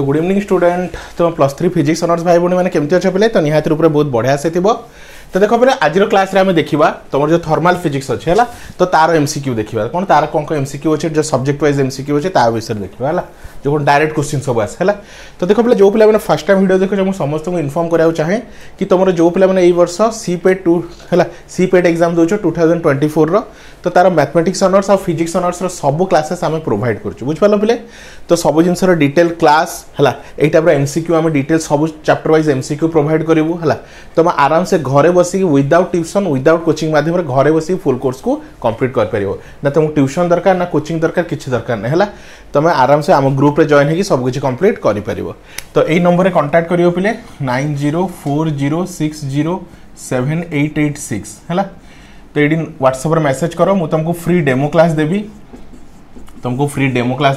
তো good evening student ତୁମ plus three physics honours ଭାଇ ଭଉଣୀମାନେ କେମିତି ଅଛ ପିଲେ ତ ନିହାତି ରୂପରେ ବହୁତ ବଢ଼ିଆ ସେ ଥିବ তো দেখ পিলা আজির ক্লাসে আমি দেখা তোমার যে থর্মাল ফিজিক্স অছে হল তো তার এমসিকিউ দেখা কোণ তার কোণ কোণ এমসিকিউ অছে যে সবজেক্ট ওয়াইজ এমসিকিউ অছে তা বিষয়ে দেখা হল যখন ডাইরেক্ট কোশ্চিন সব আসে হল তো দেখ পিলা যে পিলা মানে ফার্স্ট টাইম ভিডিও দেখুছ মু সমস্ত ইনফর্ম করা চাহে কি তোমার যে পিলা মানে এই বর্ষ সি পেড টু হল সি পেড এক্সাম দেছ টু থাউজেন্ড টোয়েন্টি ফোর্র তো তার ম্যাথমেটিক্স অনর্স আর ফিজিক্স অনর্সর সবু ক্লাসেস আমি প্রোভাইড করছু বুঝিপার পিলে তো সবু জিনিসর ডিটেল ক্লাস হল এই টাইপর এমসিকিউ আমি ডিটেল সবু চ্যাপ্টর ওয়াইজ এমসিকিউ প্রোভাইড করবু হল তোমার আরামসে ঘরে बसिक विदाउट ट्यूशन विदाउट कोचिंग माध्यम घरे बस फुल कोर्स को कंप्लीट कर ना तुमको ट्यूशन दरकार ना कोचिंग दरकार किसी दरकार ना है तुम आराम से आम ग्रुप जॉइन हो सबकि कंप्लीट कंप्लीट कर तो यही नंबर में कंटाक्ट कर पे nine zero four zero six zero seven eight eight six है तो ये ह्वाट्सअप्रे मेसेज कर मुझे तुमको फ्री डेमो क्लास देवी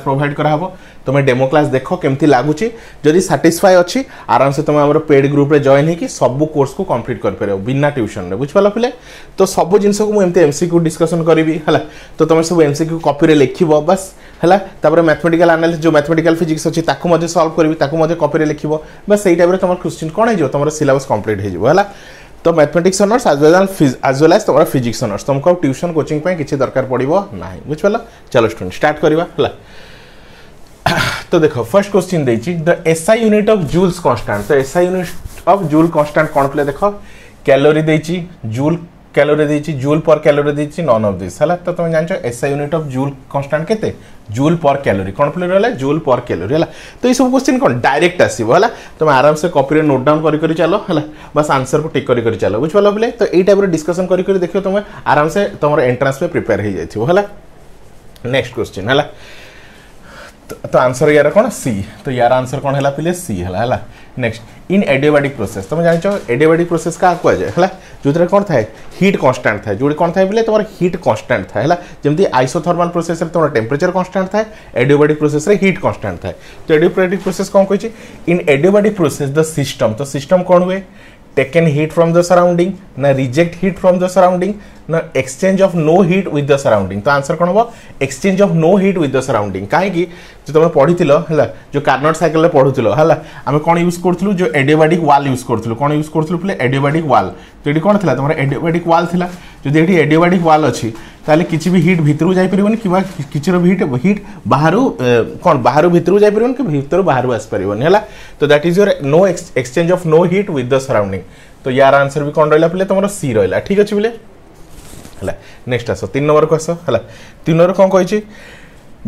प्रोवाइड कराहब तुम डेमो क्लास देख केमती लगुच जदि साटिस्फाए अच्छी आराम से तुम आम पेड ग्रुप जॉइन हो सब कोर्स को कंप्लीट कर बिना ट्यूशन में बुझिपाल पिले तो सब जिन को मुझे एमसीक्यू डिस्कसन करी है तो तुम सब एमसीक्यू कपी लिख बस है मैथमेटिकल आनालीस जो मैथमेटिकल फिजिक्स अच्छी सल्व करी कपी लिख बस यही टाइप में तुम क्वेश्चन कौन हो तुम सिलेबस कंप्लीट हो তো ম্যাথমেটিক্স অনার্স আজ ওয়েল আজ ওয়েল আজ তোমার ফিজিক্স অনার্স তোমাকে আউ টিউশন কোচিং পাই কিছু দরকার পড়ব না বুঝিপার চলো স্টুডেন্ট স্টার্ট করা হল তো দেখ ফার্স্ট কোশ্চিন দিয়েছি the SI unit of joules constant তো SI unit of joule constant কোণ পিলা দেখ ক্যালোরি দিয়েছি জুল ক্যালোরি দিয়েছি জুল পর ক্যালোরি দিয়েছি নন অফ দিস ହେଲା ତ ତୁମେ ଜାଣିଛ SI unit of joule constant କେତେ ଜୁଲ୍ ପର୍ କ୍ୟାଲୋରି କ'ଣ ପ୍ଲେଟ୍ ହେଲା ଜୁଲ୍ ପର୍ କ୍ୟାଲୋରି ହେଲା ତ ଏସବୁ କ୍ୱେଶ୍ଚିନ୍ କ'ଣ ଡାଇରେକ୍ଟ ଆସିବ ହେଲା ତୁମେ ଆରାମସେ କପିରେ ନୋଟ୍ ଡାଉନ୍ କରି କରି ଚାଲ ହେଲା ବାସ୍ ଆନ୍ସର୍କୁ ଟିକ୍ କରି କରି ଚାଲ ବୁଝିପାରିଲ ପିଲେ ତ ଏଇ ଟାଇପ୍ର ଡିସ୍କସନ୍ କରି କରି ଦେଖିବ ତୁମେ ଆରାମସେ ତୁମର ଏଣ୍ଟ୍ରାନ୍ସ ପାଇଁ ପ୍ରିପେୟାର ହେଇଯାଇଥିବ ହେଲା ନେକ୍ସଟ କ୍ୱେଶ୍ଚିନ୍ ହେଲା ତ ଆନ୍ସର୍ ୟାର କ'ଣ ସି ତ ୟାର ଆନ୍ସର୍ କ'ଣ ହେଲା ପିଲେ ସି ହେଲା ହେଲା नेक्स्ट इन एडियोबाटिक प्रोसेस तुम जान एडियोबाटिक प्रोसेस क्या कहुए है जो कौन थाए हिट कन्स्टाट थाए जो कौन थाए बोले तुम हिट कन्स्टाट थाए जमी आइसोथर्माल प्रोसेस तुम टेम्परेचर कन्स्टाट थाए एडियोबाटिक प्रोसेस हिट कन्स्टाट थाए तो एडियोबाटिक प्रोसेस कौन कही in adiabatic process the system तो सिस्टम कौन हुए taken heat from the surrounding na reject heat from the surrounding ना exchange of no heat with the surrounding तो आंसर कौन हम exchange of no heat with the surrounding कहीं जो तुम पढ़ी है जो कार्नट साइकेल पढ़ुल है आम कौन यूज करूँ जो एडियोबाटिक वाल यूज करूँ कौन यूज करूँ पे एडियोबाटिक वाल तो ये कौन था तुम एडियोबाटिक वाल था जो ये एडियोबाटिक वाल अच्छी ताले किसी भी हिट भितर जापरिबन कि किसी हिट हिट बाहर कौन बाहर भितर जापरिबन कि भितर बाहर आसपारन है तो that is your no exchange of no heat with the surrounding तो यार आंसर भी कौन रहा पे तुम सी रहा ठीक अच्छे बोले है नेक्स्ट आस तीन नंबर को आस है तीन नंबर कौन कही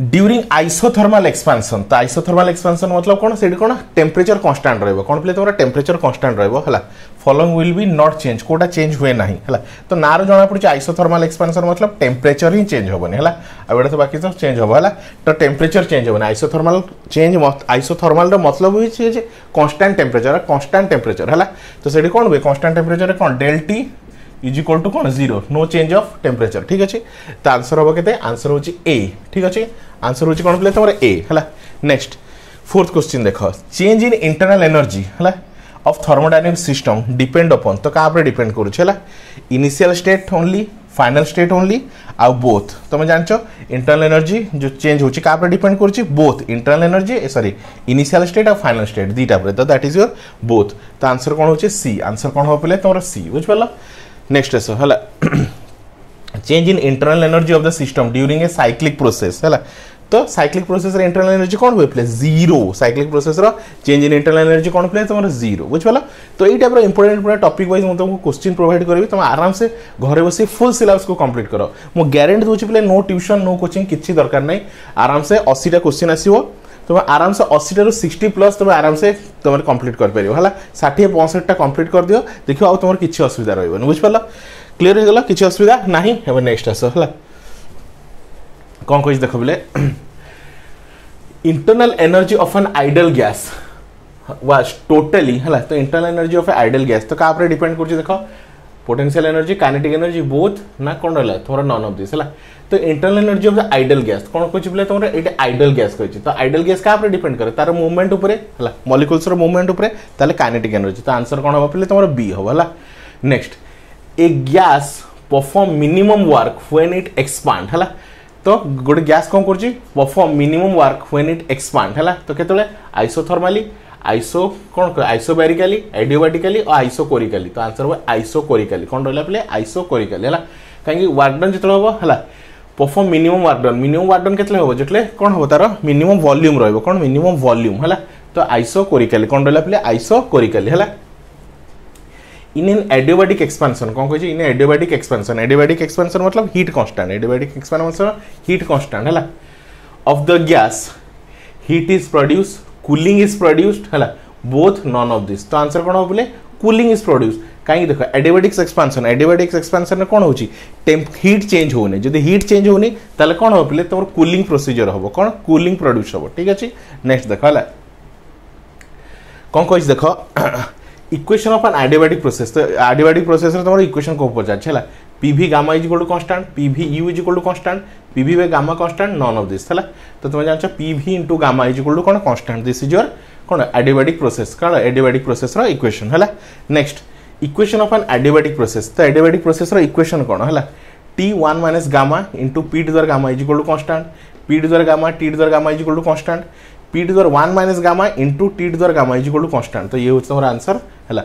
ड्यूरींग आइसोथर्माल एक्सपांसन तो आइसोथर्माल एक्सपांसन मतलब कौन से कौन टेम्परेचर कन्स्टाट रहा पे तुम टेम्परेचर कन्स्टाट रहा following will be not change कौटा change हुए ना है तो ना जना पड़ी आइसोथर्माल एक्सपांसन मतलब टेम्परेचर ही चेंज हेनी है आगे तो बाकी तो चेंज हम है तो टेम्परेचर चेंज हेनी आइसोथर्माल चेंज आइसोथर्माल मतलब हुई कन्स्टाट टेम्परेचर कन्स्टाट टेम्परेचर है तो से कौन हुए कन्स्टाट टेम्परेचर कौन डेल्टी is equal to কোণ zero no change of temperature ঠিক আছে? তো আনসর হব কেতে? আনসর হচ্ছে এ ঠিক আছে? আনসর হচ্ছে কোণ পিলা তোমার এ হল? নেক্সট ফোর্থ কোশ্চিন দেখ। চেঞ্জ ইন ইন্টরনাল এনর্জি হল? Of thermodynamic system depend upon তো কাহ উপরে ডিপেন্ড করছে, হল? Initial state only final state only আউ বোথ তুমি জানছ ইন্টরনাল এনর্জি যে চেঞ্জ হচ্ছে কাহ উপরে ডিপেন্ড করছে both internal energy sorry initial state আর ফাইনাল স্টেট দুইটা উপরে তো দ্যাট ইজ ইয়োর বোথ তো আনসর কোণ হচ্ছে সি আনসর কোণ হব পেলে তোমার সি বুঝিপার next aso hala, change in internal energy of the system during a cyclic process, hala. তো সাইক্লিক প্রোসেসর ইন্টরনাল এনার্জি কোণ হয়ে প্লে জিরো সাইক্লিক প্রোসেসর চেঞ্জ ইন ইন্টরনাল এনার্জি কোণ প্লে তোমার জিরো বুঝিপাল তো এই টাইপর ইম্পর্টেন্ট পুরা টপিক ওয়াইজ মু তোমাকে কোশ্চিন প্রোভাইড করবি তুমি আরামসে ঘরে বসে ফুল সিলাবস কু কমপ্লিট কর মু গ্যারেন্টি দেউছি প্লে নো টিউশন নো কোচিং কিছু দরকার নাই আরামসে অশীটা কোশ্চিন আসিব तुम आराम से अस्सी टू सिक्सटी प्लस तुम आराम से तुम कंप्लीट कर पार है षाठी पंसठटा कंप्लीट कर दिव देख आ तुम कि असुविधा रोन बुझिपाल क्लीअर हो गलत किसी असुविधा ना हमें नेक्स्ट आस है कौन कह देख बोले internal energy of an ideal gas was totally है तो internal energy of ideal gas तो क्या डिपेंड कर देखो potential energy kinetic energy both ना कौन रहा तुम नन अफ दिस है तो internal energy of the ideal gas कौन कहे बोले तुम ये आइडल गैस कही तो आइडल गैस क्या डिपेंड करे? तार मुवमेंट उपर मलिकुल्स मुवमेंट उपर तेल कानेटिक एनर्जी तो आंसर कौन हम पे तुम बी हम है next a gas perform minimum work when it expand है तो गोटे गैस कौन perform minimum work when it expand है तो केतले आइसोथर्माली आइसो, कौन आइसोबारिकाली आइडियोबाटिकाली और आइसोकोरिकाली। तो आंसर हुआ आइसोकोरिकाली। कौन रहा पे आइसोकोरिकाली है कहीं वार्डन जो हम है perform minimum work done. Minimum work done के हम जितने, कौन हम तार? मिनिमम वॉल्यूम रोक कौन? मिनिमम वॉल्यूम है तो आइसोकोरिकाली, कौन रहा पे आइसोकोरिकाली है इन इन एडियोबाटिक एक्सपेंशन, कौन कहे in adiabatic expansion. Adiabatic expansion मतलब heat constant adiabatic expansion heat constant है of the gas heat is produce cooling is produced है both none of this तो आंसर कौन हो बोले cooling is produced कहीं देखो एडियाबेटिक्स एक्सपांशन एडियाबेटिक्स एक्सपांशन में कौन होची टेम्प हीट चेंज होने जदि हीट चेंज होनी ताले कौन हो पिले तुम कूलिंग प्रोसीजर हम कौन कूलिंग प्रोड्यूस हम ठीक अच्छे नेक्स्ट देख है कौन कह देख equation of an adiabatic process तो एडियाबेटिक प्रोसेस तुम इक्वेशन को पचार है PV gamma is equal to constant PV U is equal to constant PV by gamma constant none of this है तो तुम जान PV into gamma is equal to कौन constant this is your कौन adiabatic process कौन adiabatic process equation है next equation of an adiabatic process तो adiabatic process equation कौन है T one minus gamma into P to the gamma is equal to constant P to the gamma T to the gamma is equal to constant P to the one minus gamma into T to the gamma is equal to constant तो ये हूँ तुम answer है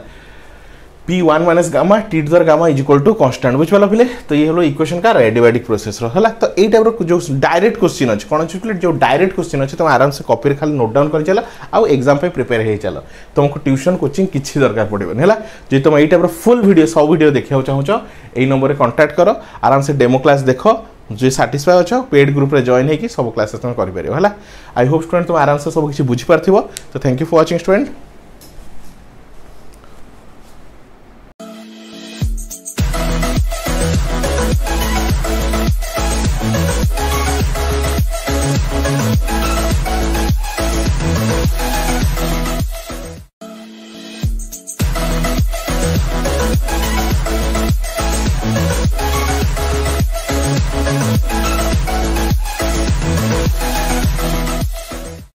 P one minus gamma T to the gamma is equal to constant बुझिपाल पिले तो ये hello equation car एडिबाटिक process है तो यही टाइप जो डायरेक्ट क्वेश्चन अच्छे कौन अच्छे जो डायरेक्ट क्वेश्चन अच्छे तुम आराम से कपी खाली नोट डाउन कर चल आउ एग्जाम पे प्रिपेयर हो चल तुमको ट्यूशन कोचिंग किसी दरकार पड़ेनि है जो तुम यही टाइप फुल वीडियो सब वीडियो देखा चाहूँ यही नंबर कंटाक्ट कर आराम से डेमो क्लास देख जो साटिस्फाए अच्छ पेड ग्रुप रे जॉइन होगी सब क्लासेस तुम कर आई होप स्टूडेंट तुम आराम से सब किसी बुझीपार तो thank you for watching student